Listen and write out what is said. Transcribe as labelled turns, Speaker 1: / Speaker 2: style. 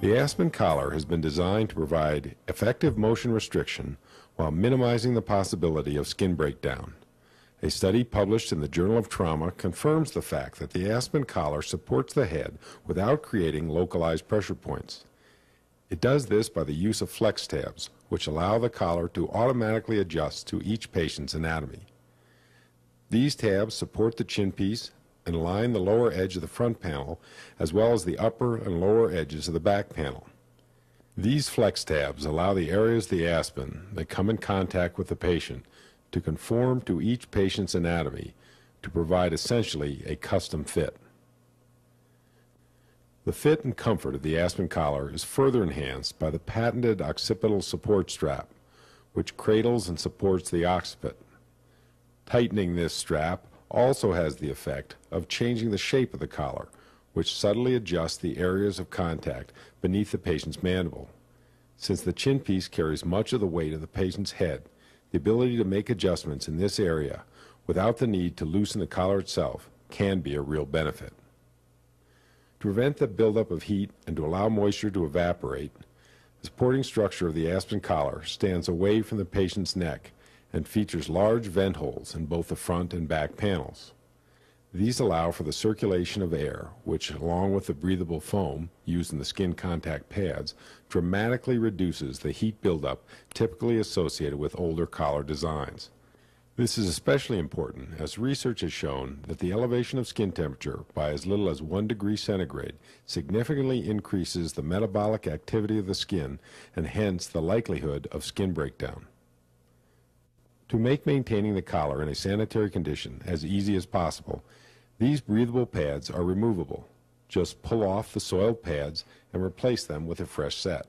Speaker 1: The Aspen collar has been designed to provide effective motion restriction while minimizing the possibility of skin breakdown. A study published in the Journal of Trauma confirms the fact that the Aspen collar supports the head without creating localized pressure points. It does this by the use of flex tabs, which allow the collar to automatically adjust to each patient's anatomy. These tabs support the chin piece and line the lower edge of the front panel as well as the upper and lower edges of the back panel. These flex tabs allow the areas of the aspen that come in contact with the patient to conform to each patient's anatomy to provide essentially a custom fit. The fit and comfort of the Aspen collar is further enhanced by the patented occipital support strap, which cradles and supports the occiput. Tightening this strap also has the effect of changing the shape of the collar, which subtly adjusts the areas of contact beneath the patient's mandible. Since the chin piece carries much of the weight of the patient's head, the ability to make adjustments in this area without the need to loosen the collar itself can be a real benefit. To prevent the buildup of heat and to allow moisture to evaporate, the supporting structure of the Aspen collar stands away from the patient's neck and features large vent holes in both the front and back panels. These allow for the circulation of air, which, along with the breathable foam used in the skin contact pads, dramatically reduces the heat buildup typically associated with older collar designs. This is especially important as research has shown that the elevation of skin temperature by as little as 1 degree centigrade significantly increases the metabolic activity of the skin and hence the likelihood of skin breakdown. To make maintaining the collar in a sanitary condition as easy as possible, these breathable pads are removable. Just pull off the soiled pads and replace them with a fresh set.